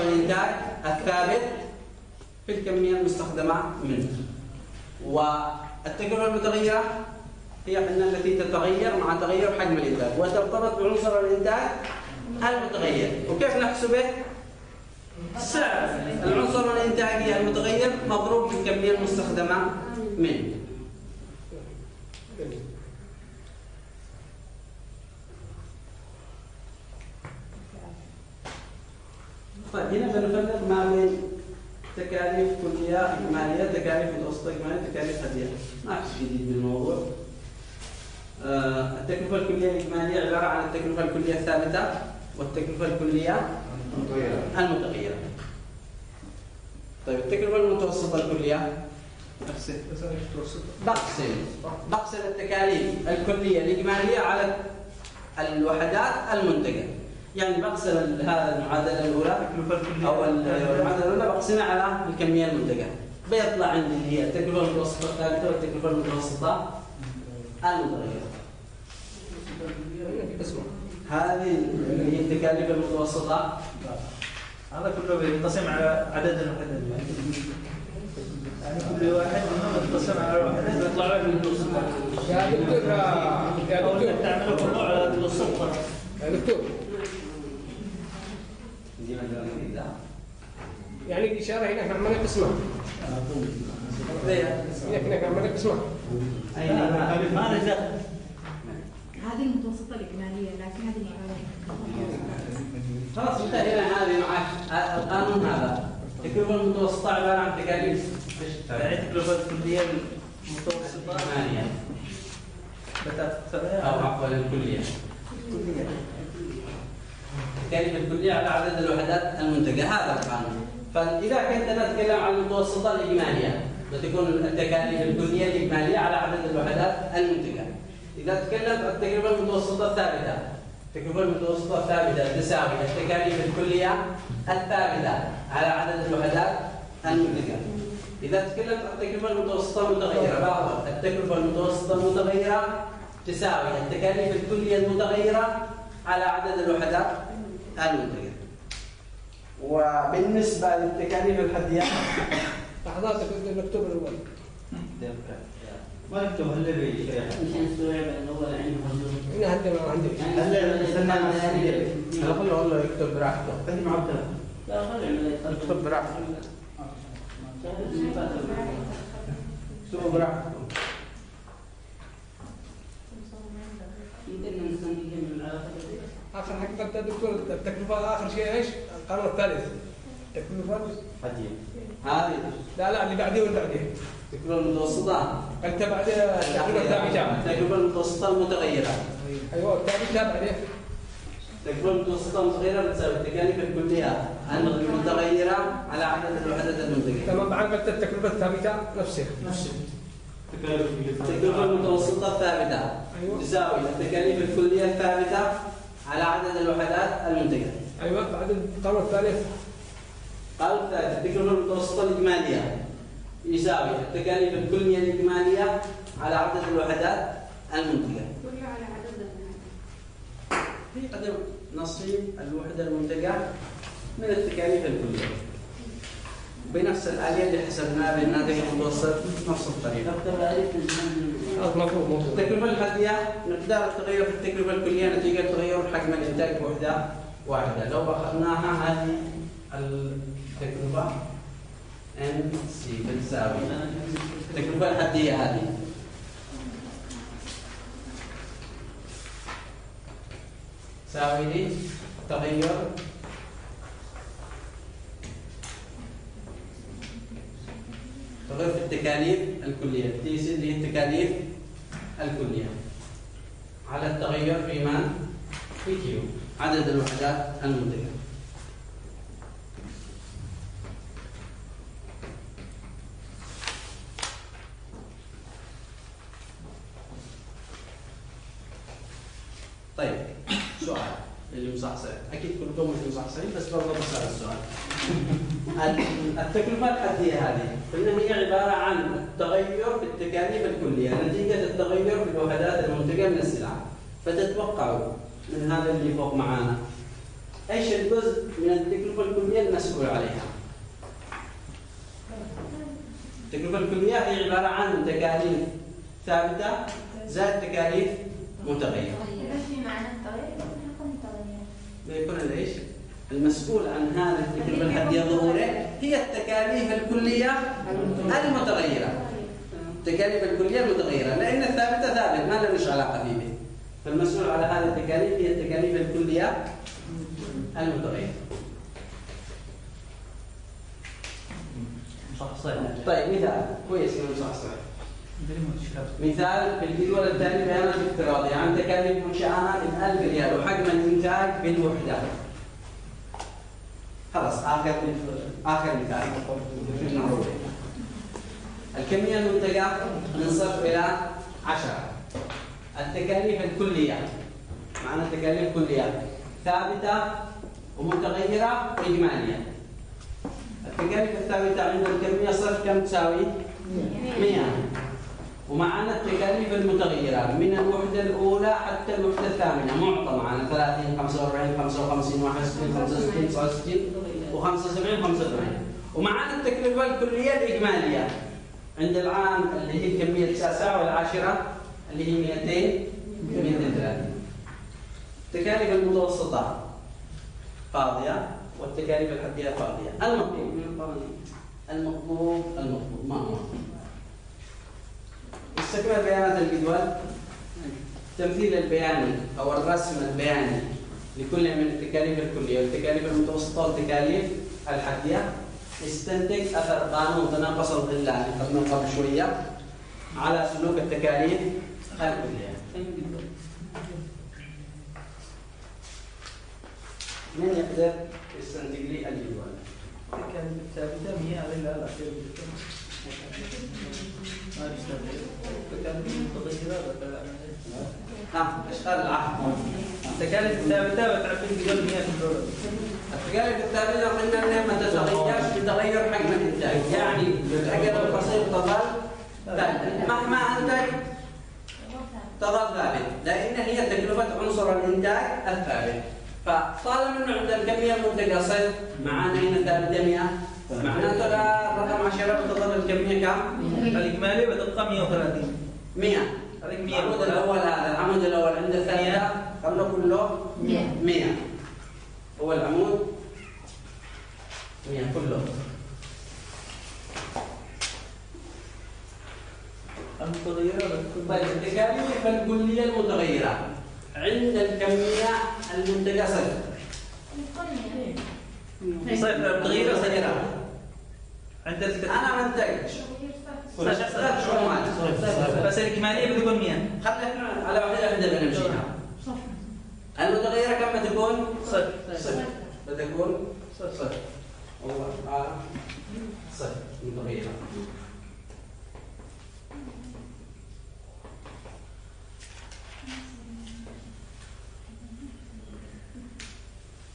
الإنتاج الثابت في الكمية المستخدمة منه. والتكلفة المتغيرة هي قلنا التي تتغير مع تغير حجم الإنتاج وترتبط بعنصر الإنتاج المتغير. وكيف نحسبه؟ سعر. العنصر الإنتاجي المتغير مضروب بالكمية المستخدمة منه طيب هنا بنفرق ما بين تكاليف كلية إجمالية تكاليف متوسطة إجمالية تكاليف هدية ما في شيء جديد بالموضوع. آه، التكلفة الكلية الإجمالية عبارة عن التكلفة الكلية الثابتة والتكلفة الكلية المتغيرة طيب التكلفة المتوسطة الكلية؟ بقسم. بقسم التكاليف الكلية الإجمالية على الوحدات المنتجة. يعني بقسم هذا المعادلة الأولى أو المعادلة الأولى بقسمها على الكمية المنتجة. بيطلع عندي اللي هي التكلفة المتوسطة الثابتة والتكلفة المتوسطة المتغيرة هذه اللي هي التكاليف المتوسطة هذا كله بينقسم على عدد الوحدات. يعني كل واحد منهم ينقسم على وحدات ويطلع لك النص يا دكتور يا دكتور. تعمله كله على الصفر يا دكتور. يعني الإشارة هنا إحنا عمالين قسمة هذه المتوسطة الإجمالية لكن هذه خلاص انتهينا هذه معك القانون هذا التكلفة المتوسطة عبارة عن تكاليف التكلفه الكليه المتوسطه ثمانية بتاعت أو عفوا الكلية التكاليف الكلية على عدد الوحدات المنتجة هذا القانون فإذا كنت نتكلم عن المتوسطة الإجمالية بتكون التكاليف الكلية الإجمالية على عدد الوحدات المنتجة. إذا تكلمت عن التكلفة المتوسطة الثابتة التكلفة المتوسطة الثابتة تساوي التكاليف الكلية الثابتة على عدد الوحدات المنتجة. إذا تكلمت عن التكلفة المتوسطة المتغيرة بعض التكلفة المتوسطة المتغيرة تساوي التكاليف الكلية المتغيرة على عدد الوحدات المنتجة. وبالنسبة للتكاليف الحدية لحظات الدكتور الأول. ما نكتب هلا بيشرح مش نستوعب الأول عندهم عندنا ما عندي هلا أقول له والله يكتب براحته. خلي معه لا خلي اكتب براحته. اكتبوا براحته؟ يمكن نستنتج من العلاقة آخر حاجة يا دكتور التكلفة آخر شيء إيش؟ القانون الثالث. التكلفة حديث هذه؟ لا لا اللي بعديه واللي بعديه. التكلفة المتوسطة؟ أنت بعديه التكلفة الثابتة التكلفة المتوسطة المتغيرة. أيوه الثابتة بعديه التكلفة المتوسطة المتغيرة بتساوي التكاليف الكلية. المتغيرة على عدد الوحدات المنتجة تمام بعد قلت التكلفة الثابتة. نفسها. التكلفة المتوسطة الثابتة. أيوه. تساوي التكاليف الكلية الثابتة على عدد الوحدات المنتجة. أيوه بعد القانون الثالث. قال الثالث التكلفة المتوسطة الإجمالية. يساوي التكاليف الكلية الإجمالية على عدد الوحدات المنتجة. كله على عدد في عدم نصيب الوحدة المنتجة من التكاليف الكلية بنفس الآلية اللي حسبناها بالناتج المتوسط نفس الطريقة. التكلفة الحدية مقدار التغير في التكلفة الكلية نتيجة تغير حجم الإنتاج بوحدة. واحدة. لو أخذناها هذه التكلفة MC بتساوي التكلفة الحدية هذه. تساوي لي تغير. تغير في التكاليف الكلية. TC اللي هي التكاليف الكلية. على التغير في من؟ في Q عدد الوحدات المنتجة طيب سؤال. اللي مصحصح. أكيد كلكم مش مصحصحين بس برضه بسال السؤال. التكلفه الحديه هذه قلنا هي عبارة عن التغير في التكاليف الكلية نتيجة التغير في الوحدات المنتجة من السلع. فتتوقعوا من هذا اللي فوق معانا إيش الجزء من التكلفه الكليه المسؤول عليها؟ التكلفه الكليه هي عبارة عن تكاليف ثابتة زائد تكاليف متغيره. في معنى تغيير بيكون إيش؟ المسؤول عن هذه التكلفه الحديه الظهوريه هي التكاليف الكلية المتغيرة. التكاليف الكلية المتغيرة لأن الثابتة ثابت ما لنا علاقة فيه. فالمسؤول على هذه التكاليف هي التكاليف. صح صحيح طيب مثال كويس انه صح صحيح. مثال في الجدول الثاني بيانات افتراضية عن تكاليف منشآت ب 1000 ريال وحجم الإنتاج بالوحدة. خلاص آخر آخر مثال. الكمية المنتجة من صفر إلى 10 التكاليف الكلية. معنى التكاليف الكلية. ثابتة ومتغيرة وإجمالية. التكاليف الثابتة عند الكمية صفر كم تساوي؟ 100 ومعنا التكاليف المتغيرة من الوحدة الأولى حتى الوحدة الثامنة. معطى معنا 30 45 55 61 65 69 و75 75 ومعنا التكلفة الكلية الإجمالية. عند العام اللي هي الكمية التاسعة والعاشرة اللي هي 200 230 التكاليف المتوسطة فاضية والتكاليف الحدية فاضية. المطلوب المطلوب المطلوب. ما هو؟ استكمال بيانات الجدول. التمثيل البياني أو الرسم البياني لكل من التكاليف الكلية. والتكاليف المتوسطة والتكاليف الحديه استنتج أثر قانون تناقص الظلال. اللي قبل شوية. على سلوك التكاليف. الكليه. من يقدر يستنتج لي الجدول؟ كانت ثابتة 100 على الأخير ها اشغال العهد. التكاليف الثابتة بتعرف الجدول 100 في الدولار. التكاليف الثابته قلنا انها ما تتغيرش بتغير حجم الإنتاج. يعني الاجل القصير تظل مهما أنتج تظل ثابت لأن هي تكلفة عنصر الإنتاج الثابت. فطالما انه عند الكمية المنتجه صفر معانا هنا ثابته 100 معناته الرقم 10 بتظل الكمية كم؟ الإجمالي بتبقى 130 100 هذيك 100 العمود الأول هذا العمود الأول عند الثابته خلوا كله 100 هو العمود؟ 100 كله. المتغيرة طيب التكاليف الكليه المتغيرة. عند الكميه المنتجة صفر صفر المتغيرة صفر عند أنا منتج اشتغلت شو بس الإجمالية بتكون 100 خلينا على واحدة واحدة بنمشيها المتغيرة كم بتكون؟ صفر. صفر. بتكون صفر. هو آه. صفر. متغيره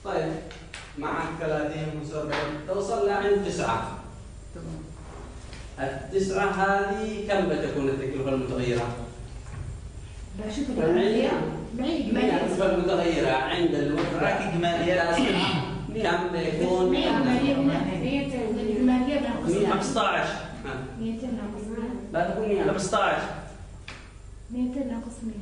طيب معك 30 45 توصل لعند تسعه التسعة هذه كم بتكون التكلفة المتغيرة؟ بشوف بعين- الإجمالية بعين إجمالية التكلفة المتغيرة عند معك إجمالية كم بيكون؟ الإجمالية الإجمالية ناقص 15 ها، 200 ناقص 100 لا تكون 100 15 200 ناقص 100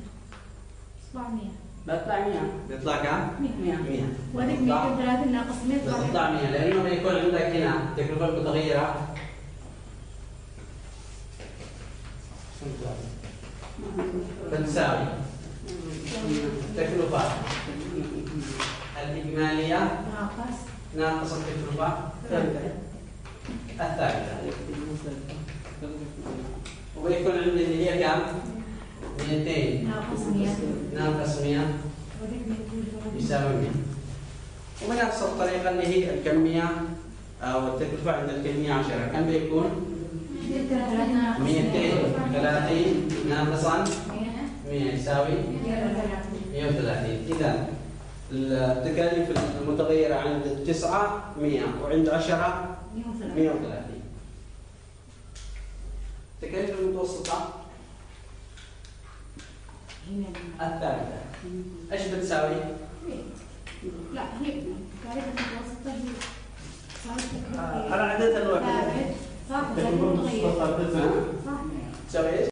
700 بيطلع 100 بيطلع كم؟ 100 100 وهذيك 230 ناقص 100 بتطلع 100 لأنه بيكون عندك هنا التكلفه المتغيره بتساوي التكلفة الإجمالية. ناقص. ناقص التكلفة الثابتة وبيكون عندي اللي هي كم؟ 200 ناقص 100 ناقص 100 وهذيك 230 يساوي 100 وبنفس الطريقة اللي هي الكمية أو التكلفة عند الكمية 10 كم بيكون؟ 230 ناقص 230 ناقصا 100 يساوي 130 130 إذا التكاليف المتغيرة عند التسعة 100 وعند 10 130 130 التكاليف المتوسطة؟ الثابتة إيش بتساوي؟ لا هي التكاليف المتوسطة هي صارت على متغير متوسطة صح. تساوي إيش؟